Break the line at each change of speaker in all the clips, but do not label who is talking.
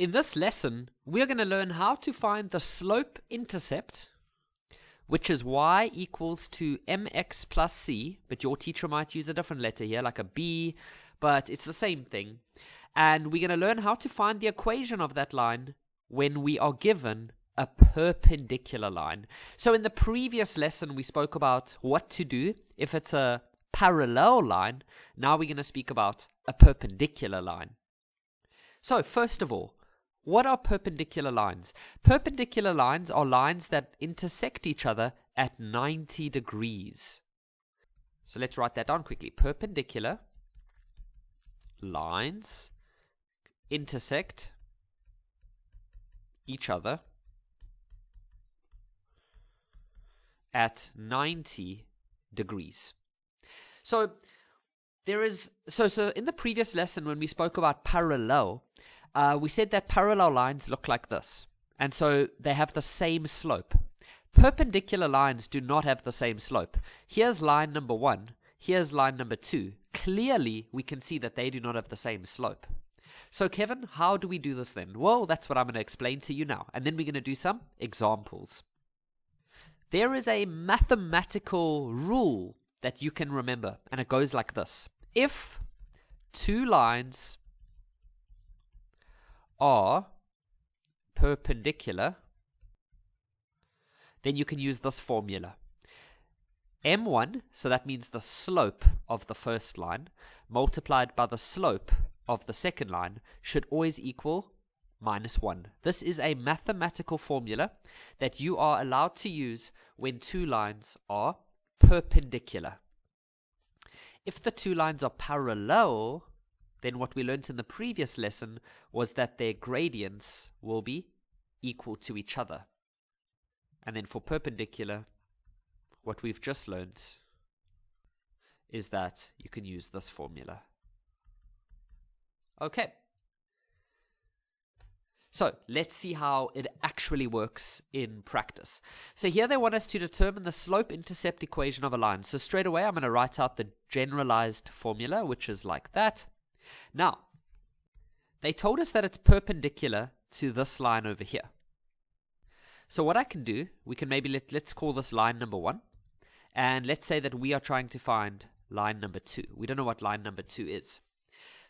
In this lesson, we're going to learn how to find the slope intercept, which is y equals to mx plus c, but your teacher might use a different letter here, like a b, but it's the same thing. And we're going to learn how to find the equation of that line when we are given a perpendicular line. So in the previous lesson, we spoke about what to do if it's a parallel line. Now we're going to speak about a perpendicular line. So, first of all, what are perpendicular lines? Perpendicular lines are lines that intersect each other at 90 degrees. So let's write that down quickly. Perpendicular lines intersect each other at 90 degrees. So there is so so in the previous lesson when we spoke about parallel, uh, we said that parallel lines look like this, and so they have the same slope. Perpendicular lines do not have the same slope. Here's line number one. Here's line number two. Clearly, we can see that they do not have the same slope. So, Kevin, how do we do this then? Well, that's what I'm going to explain to you now. And then we're going to do some examples. There is a mathematical rule that you can remember, and it goes like this If two lines are perpendicular, then you can use this formula. m1, so that means the slope of the first line, multiplied by the slope of the second line, should always equal minus 1. This is a mathematical formula that you are allowed to use when two lines are perpendicular. If the two lines are parallel, then what we learnt in the previous lesson was that their gradients will be equal to each other. And then for perpendicular, what we've just learnt is that you can use this formula. Okay. So let's see how it actually works in practice. So here they want us to determine the slope-intercept equation of a line. So straight away I'm going to write out the generalized formula, which is like that. Now, they told us that it's perpendicular to this line over here. So what I can do, we can maybe let, let's call this line number one. And let's say that we are trying to find line number two. We don't know what line number two is.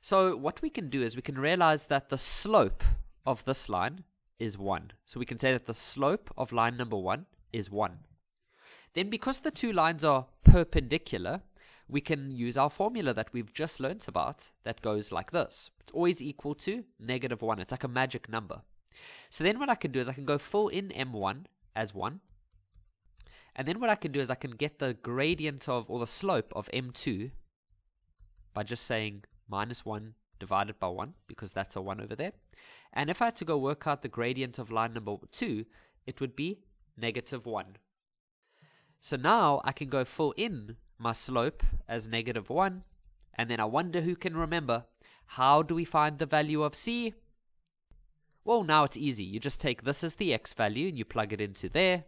So what we can do is we can realize that the slope of this line is 1. So we can say that the slope of line number 1 is 1. Then because the two lines are perpendicular, we can use our formula that we've just learnt about that goes like this. It's always equal to negative 1. It's like a magic number. So then what I can do is I can go full in m1 as 1. And then what I can do is I can get the gradient of, or the slope of m2 by just saying minus 1 divided by 1, because that's a 1 over there. And if I had to go work out the gradient of line number 2, it would be negative 1. So now I can go full in my slope as negative 1, and then I wonder who can remember, how do we find the value of c? Well, now it's easy. You just take this as the x value and you plug it into there.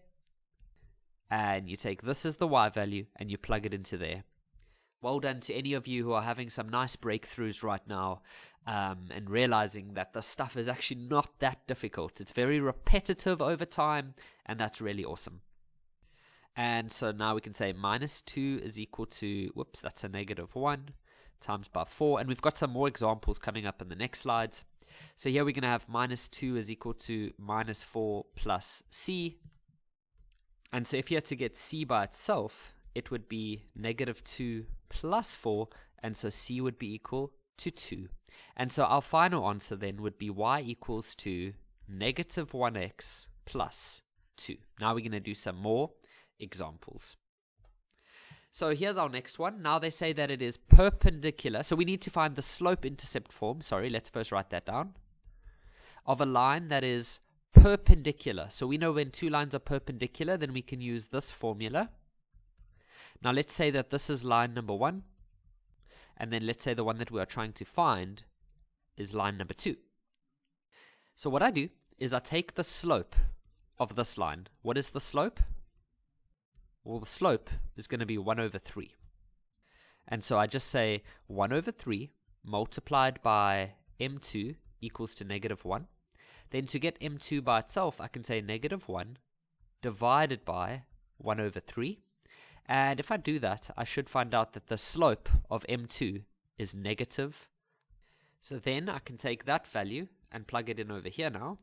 And you take this as the y value and you plug it into there. Well done to any of you who are having some nice breakthroughs right now um, and realizing that the stuff is actually not that difficult. It's very repetitive over time, and that's really awesome. And so now we can say minus 2 is equal to, whoops, that's a negative 1 times by 4. And we've got some more examples coming up in the next slides. So here we're going to have minus 2 is equal to minus 4 plus c. And so if you had to get c by itself, it would be negative 2 plus 4, and so c would be equal to 2. And so our final answer then would be y equals to negative 1x plus 2. Now we're going to do some more examples. So here's our next one. Now they say that it is perpendicular. So we need to find the slope intercept form. Sorry, let's first write that down. Of a line that is perpendicular. So we know when two lines are perpendicular, then we can use this formula. Now let's say that this is line number one, and then let's say the one that we are trying to find is line number two. So what I do is I take the slope of this line. What is the slope? Well, the slope is going to be 1 over 3. And so I just say 1 over 3 multiplied by m2 equals to negative 1. Then to get m2 by itself, I can say negative 1 divided by 1 over 3. And if I do that, I should find out that the slope of m2 is negative. So then I can take that value and plug it in over here now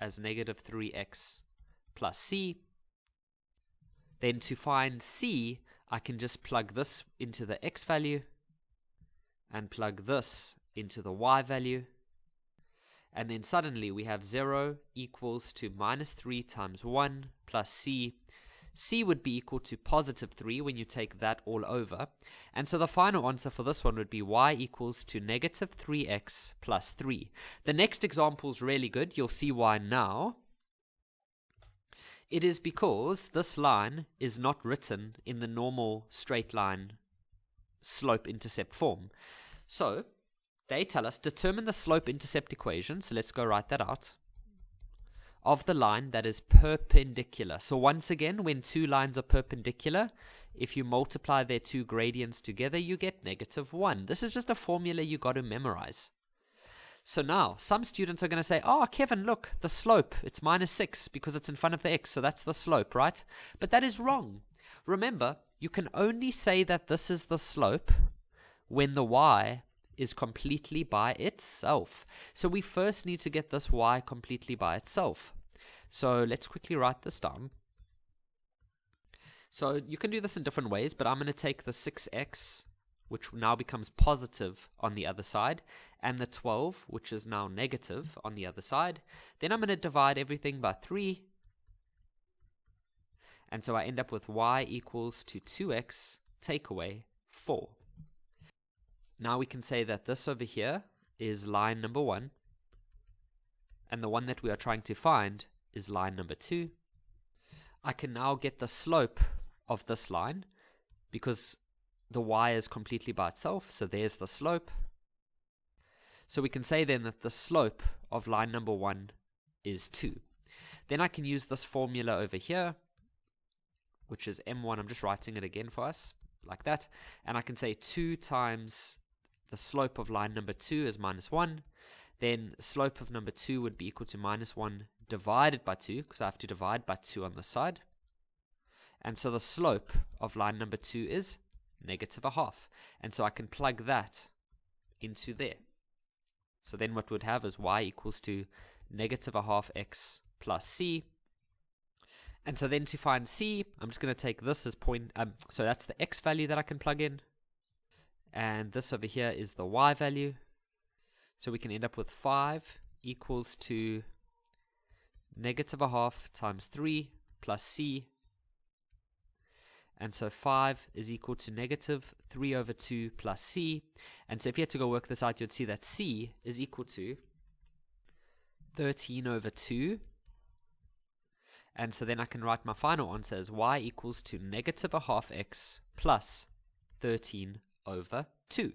as negative 3x plus c. Then to find c, I can just plug this into the x value and plug this into the y value. And then suddenly we have 0 equals to minus 3 times 1 plus c. c would be equal to positive 3 when you take that all over. And so the final answer for this one would be y equals to negative 3x plus 3. The next example is really good. You'll see why now. It is because this line is not written in the normal straight line slope intercept form. So they tell us determine the slope intercept equation. So let's go write that out. Of the line that is perpendicular. So once again, when two lines are perpendicular, if you multiply their two gradients together, you get negative 1. This is just a formula you got to memorize. So now, some students are going to say, oh, Kevin, look, the slope, it's minus 6 because it's in front of the x, so that's the slope, right? But that is wrong. Remember, you can only say that this is the slope when the y is completely by itself. So we first need to get this y completely by itself. So let's quickly write this down. So you can do this in different ways, but I'm going to take the 6x, which now becomes positive on the other side, and the 12, which is now negative on the other side. Then I'm going to divide everything by 3. And so I end up with y equals to 2x take away 4. Now we can say that this over here is line number one, and the one that we are trying to find is line number two. I can now get the slope of this line because the y is completely by itself, so there's the slope. So we can say then that the slope of line number one is 2. Then I can use this formula over here, which is m1, I'm just writing it again for us, like that, and I can say 2 times the slope of line number 2 is minus 1, then slope of number 2 would be equal to minus 1 divided by 2, because I have to divide by 2 on the side. And so the slope of line number 2 is negative a half. And so I can plug that into there. So then what we'd have is y equals to negative a half x plus c. And so then to find c, I'm just going to take this as point, um, so that's the x value that I can plug in and this over here is the y value. So we can end up with 5 equals to negative a half times 3 plus c. And so 5 is equal to negative 3 over 2 plus c. And so if you had to go work this out, you'd see that c is equal to 13 over 2. And so then I can write my final answer as y equals to negative a half x plus 13 over 2.